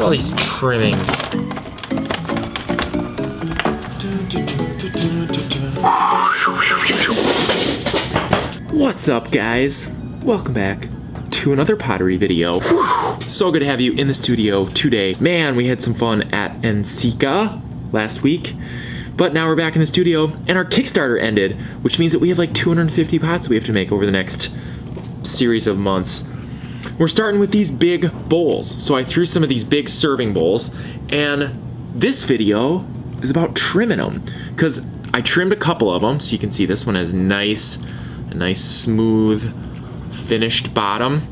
at all these trimmings. What's up guys? Welcome back to another pottery video. So good to have you in the studio today. Man, we had some fun at NCECA last week. But now we're back in the studio and our Kickstarter ended, which means that we have like 250 pots that we have to make over the next series of months. We're starting with these big bowls. So I threw some of these big serving bowls and this video is about trimming them because I trimmed a couple of them so you can see this one has nice, a nice smooth finished bottom.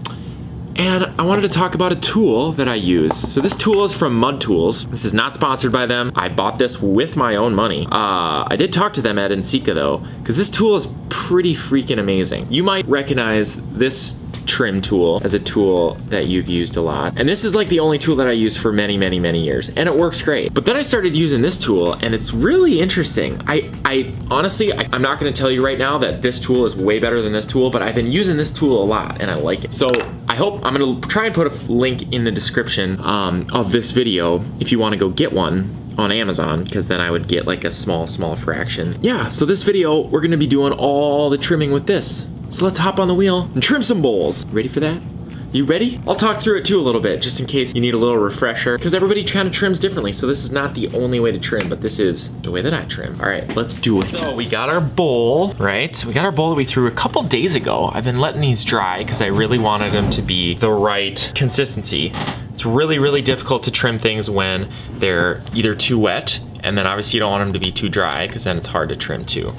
And I wanted to talk about a tool that I use. So this tool is from Mud Tools. This is not sponsored by them. I bought this with my own money. Uh, I did talk to them at NCECA though, because this tool is pretty freaking amazing. You might recognize this trim tool as a tool that you've used a lot. And this is like the only tool that I use for many, many, many years. And it works great. But then I started using this tool and it's really interesting. I, I honestly, I, am not gonna tell you right now that this tool is way better than this tool, but I've been using this tool a lot and I like it. So I hope, I'm gonna try and put a link in the description um, of this video if you wanna go get one on Amazon because then I would get like a small, small fraction. Yeah, so this video, we're gonna be doing all the trimming with this. So let's hop on the wheel and trim some bowls. Ready for that? You ready? I'll talk through it too a little bit, just in case you need a little refresher, because everybody kind of trims differently, so this is not the only way to trim, but this is the way that I trim. All right, let's do it. So we got our bowl, right? We got our bowl that we threw a couple days ago. I've been letting these dry because I really wanted them to be the right consistency. It's really, really difficult to trim things when they're either too wet, and then obviously you don't want them to be too dry, because then it's hard to trim too.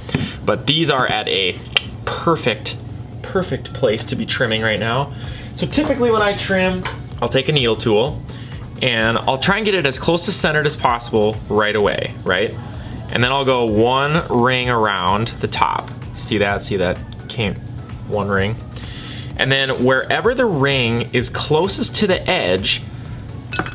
But these are at a perfect, perfect place to be trimming right now. So typically when I trim, I'll take a needle tool and I'll try and get it as close to centered as possible right away, right? And then I'll go one ring around the top. See that, see that came one ring. And then wherever the ring is closest to the edge,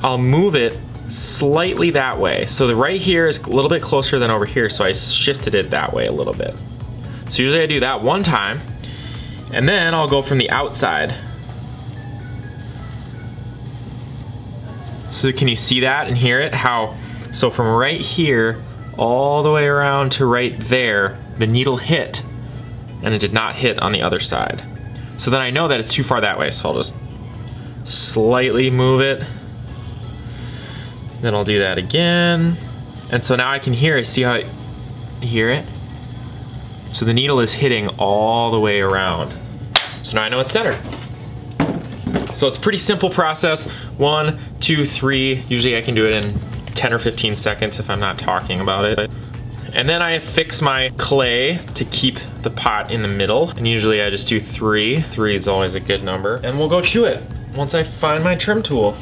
I'll move it slightly that way. So the right here is a little bit closer than over here, so I shifted it that way a little bit. So usually I do that one time, and then I'll go from the outside. So can you see that and hear it? How, so from right here, all the way around to right there, the needle hit, and it did not hit on the other side. So then I know that it's too far that way, so I'll just slightly move it. Then I'll do that again. And so now I can hear it, see how I hear it? So the needle is hitting all the way around. So now I know it's centered. So it's a pretty simple process. One, two, three. Usually I can do it in 10 or 15 seconds if I'm not talking about it. And then I fix my clay to keep the pot in the middle. And usually I just do three. Three is always a good number. And we'll go to it once I find my trim tool.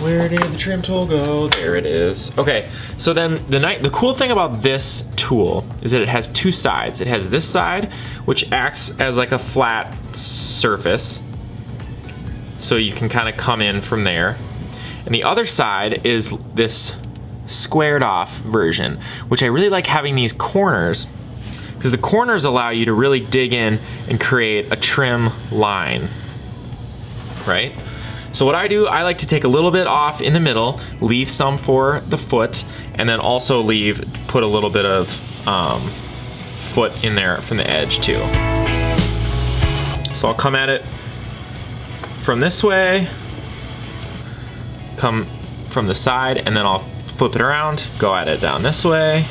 Where did the trim tool go? There it is. Okay, so then the night the cool thing about this tool is that it has two sides. It has this side, which acts as like a flat surface. So you can kind of come in from there. And the other side is this squared off version, which I really like having these corners because the corners allow you to really dig in and create a trim line, right? So what I do, I like to take a little bit off in the middle, leave some for the foot, and then also leave, put a little bit of um, foot in there from the edge too. So I'll come at it from this way, come from the side, and then I'll flip it around, go at it down this way.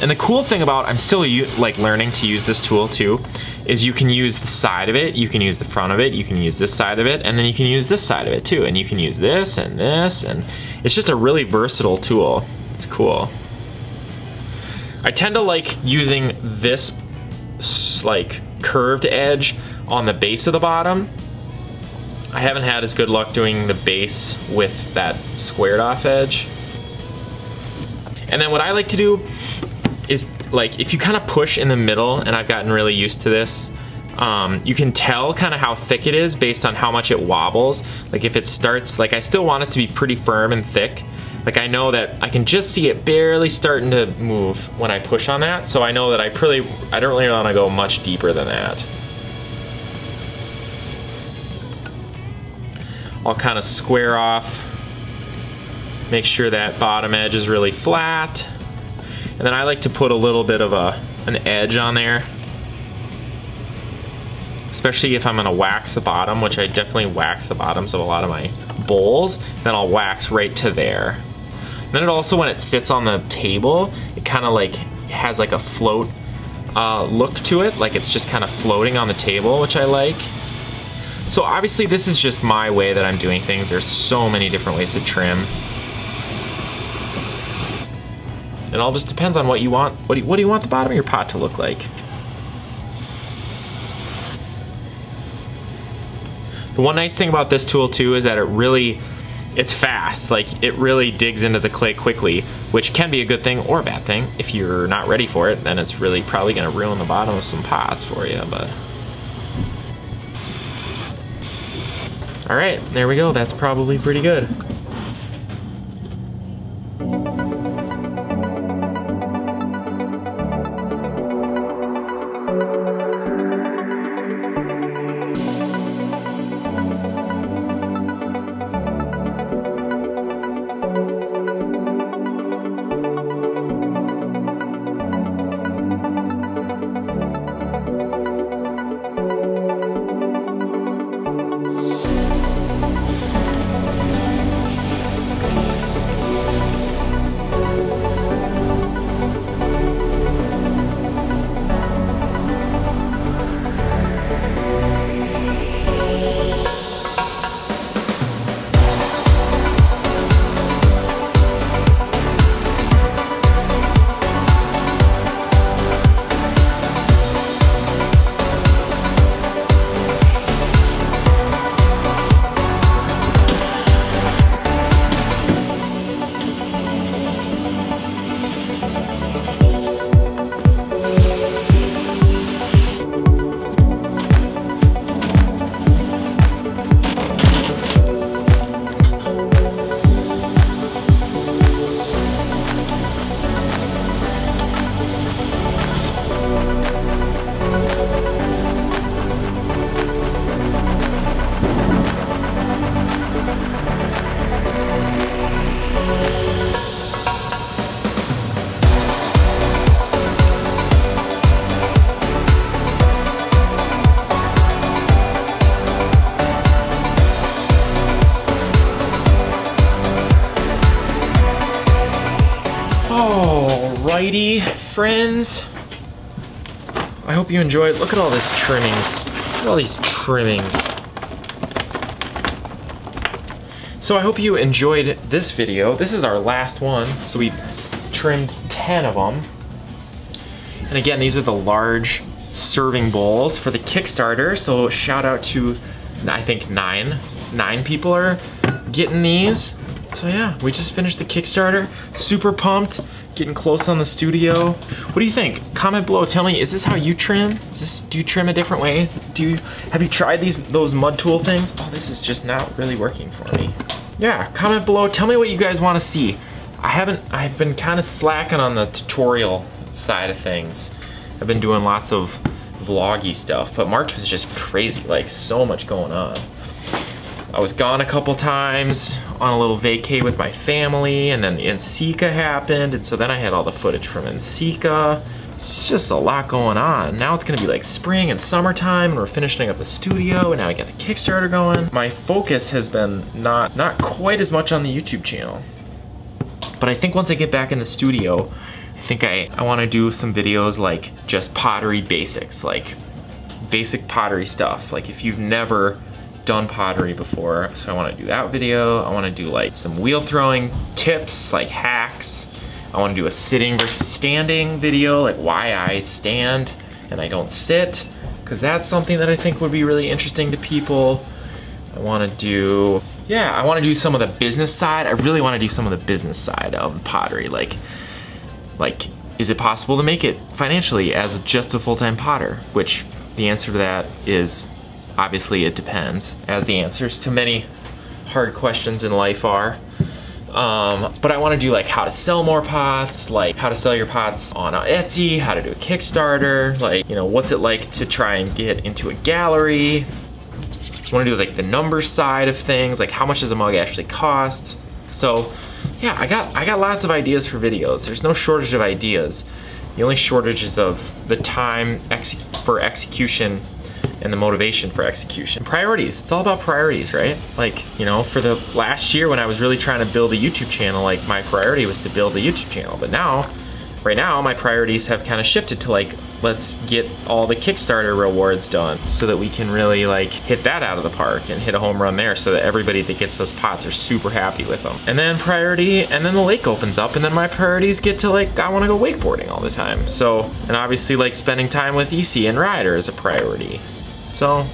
And the cool thing about, I'm still like learning to use this tool too, is you can use the side of it, you can use the front of it, you can use this side of it, and then you can use this side of it too. And you can use this and this, and it's just a really versatile tool. It's cool. I tend to like using this like curved edge on the base of the bottom. I haven't had as good luck doing the base with that squared off edge. And then what I like to do is like if you kind of push in the middle, and I've gotten really used to this, um, you can tell kind of how thick it is based on how much it wobbles. Like if it starts, like I still want it to be pretty firm and thick. Like I know that I can just see it barely starting to move when I push on that. So I know that I pretty, I don't really want to go much deeper than that. I'll kind of square off, make sure that bottom edge is really flat. And then I like to put a little bit of a an edge on there. Especially if I'm gonna wax the bottom, which I definitely wax the bottoms of a lot of my bowls, then I'll wax right to there. Then it also, when it sits on the table, it kind of like has like a float uh, look to it, like it's just kind of floating on the table, which I like. So obviously this is just my way that I'm doing things. There's so many different ways to trim. It all just depends on what you want. What do you, what do you want the bottom of your pot to look like? The one nice thing about this tool too is that it really, it's fast. Like it really digs into the clay quickly, which can be a good thing or a bad thing. If you're not ready for it, then it's really probably gonna ruin the bottom of some pots for you, but. All right, there we go. That's probably pretty good. Alrighty, friends. I hope you enjoyed. Look at all this trimmings. Look at all these trimmings. So I hope you enjoyed this video. This is our last one. So we trimmed 10 of them. And again, these are the large serving bowls for the Kickstarter. So shout out to, I think nine, nine people are getting these. So yeah, we just finished the Kickstarter. Super pumped, getting close on the studio. What do you think? Comment below, tell me, is this how you trim? Is this, do you trim a different way? Do you, have you tried these, those mud tool things? Oh, this is just not really working for me. Yeah, comment below, tell me what you guys wanna see. I haven't, I've been kind of slacking on the tutorial side of things. I've been doing lots of vloggy stuff, but March was just crazy, like so much going on. I was gone a couple times on a little vacay with my family and then the NCECA happened and so then I had all the footage from NCECA. It's just a lot going on. Now it's gonna be like spring and summertime and we're finishing up the studio and now I got the Kickstarter going. My focus has been not, not quite as much on the YouTube channel. But I think once I get back in the studio, I think I, I wanna do some videos like just pottery basics, like basic pottery stuff. Like if you've never done pottery before, so I wanna do that video. I wanna do like some wheel throwing tips, like hacks. I wanna do a sitting versus standing video, like why I stand and I don't sit, because that's something that I think would be really interesting to people. I wanna do, yeah, I wanna do some of the business side. I really wanna do some of the business side of pottery, like, like, is it possible to make it financially as just a full-time potter? Which the answer to that is Obviously it depends, as the answers to many hard questions in life are. Um, but I wanna do like how to sell more pots, like how to sell your pots on Etsy, how to do a Kickstarter, like, you know, what's it like to try and get into a gallery. I want to do like the number side of things, like how much does a mug actually cost. So yeah, I got I got lots of ideas for videos. There's no shortage of ideas. The only shortage is of the time for execution and the motivation for execution. Priorities, it's all about priorities, right? Like, you know, for the last year when I was really trying to build a YouTube channel, like my priority was to build a YouTube channel. But now, right now, my priorities have kind of shifted to like, let's get all the Kickstarter rewards done so that we can really like hit that out of the park and hit a home run there so that everybody that gets those pots are super happy with them. And then priority, and then the lake opens up and then my priorities get to like, I wanna go wakeboarding all the time. So, and obviously like spending time with EC and Ryder is a priority. So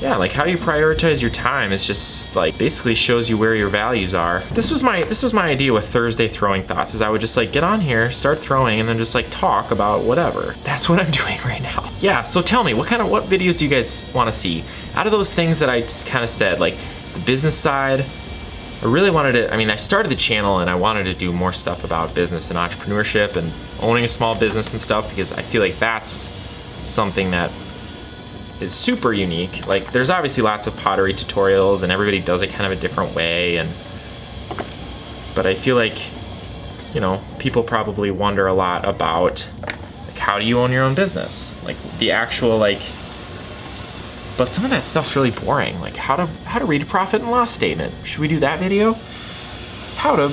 yeah, like how you prioritize your time is just like basically shows you where your values are. This was my this was my idea with Thursday throwing thoughts is I would just like get on here, start throwing and then just like talk about whatever. That's what I'm doing right now. Yeah, so tell me what kind of what videos do you guys want to see? Out of those things that I just kind of said like the business side, I really wanted to, I mean, I started the channel and I wanted to do more stuff about business and entrepreneurship and owning a small business and stuff because I feel like that's something that is super unique. Like there's obviously lots of pottery tutorials and everybody does it kind of a different way and but I feel like you know, people probably wonder a lot about like how do you own your own business? Like the actual like but some of that stuff's really boring. Like how to how to read a profit and loss statement. Should we do that video? How to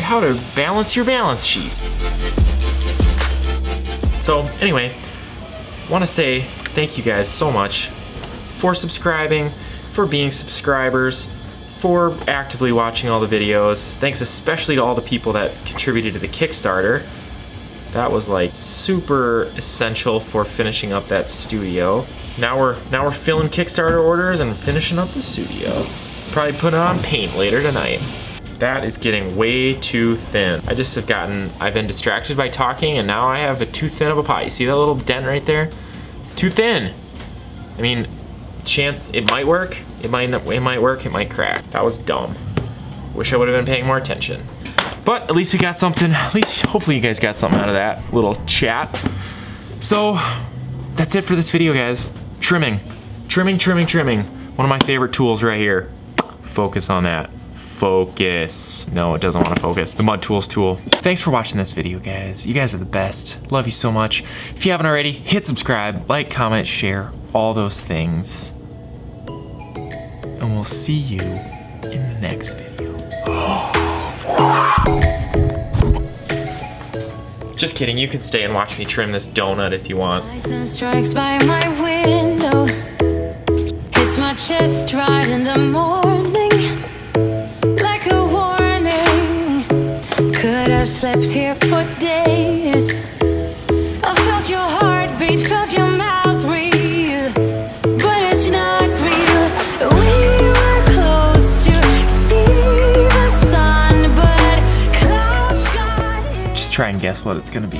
how to balance your balance sheet. So anyway, want to say thank you guys so much for subscribing, for being subscribers, for actively watching all the videos. Thanks especially to all the people that contributed to the Kickstarter. That was like super essential for finishing up that studio. Now we're now we're filling Kickstarter orders and finishing up the studio. Probably putting on paint later tonight. That is getting way too thin. I just have gotten, I've been distracted by talking and now I have a too thin of a pot. You see that little dent right there? It's too thin. I mean, chance, it might work, it might, it might work, it might crack. That was dumb. Wish I would have been paying more attention. But at least we got something, at least hopefully you guys got something out of that little chat. So, that's it for this video, guys. Trimming, trimming, trimming, trimming. One of my favorite tools right here. Focus on that focus. No, it doesn't want to focus. The Mud Tools tool. Thanks for watching this video, guys. You guys are the best. Love you so much. If you haven't already, hit subscribe, like, comment, share, all those things. And we'll see you in the next video. Just kidding, you can stay and watch me trim this donut if you want. Lightning strikes by my window. Hits my chest right in the morning. Slept here for days. I felt your heartbeat, felt your mouth breathe. But it's not real. We were close to see the sun, but clouds got in Just try and guess what it's gonna be.